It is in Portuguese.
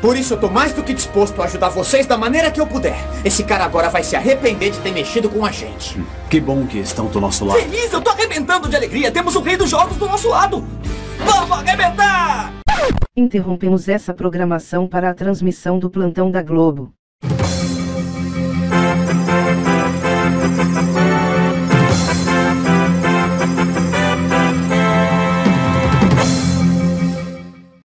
Por isso eu tô mais do que disposto a ajudar vocês da maneira que eu puder. Esse cara agora vai se arrepender de ter mexido com a gente. Que bom que estão do nosso lado. Feliz, eu tô arrebentando de alegria. Temos o rei dos jogos do nosso lado. Vamos arrebentar! Interrompemos essa programação para a transmissão do plantão da Globo.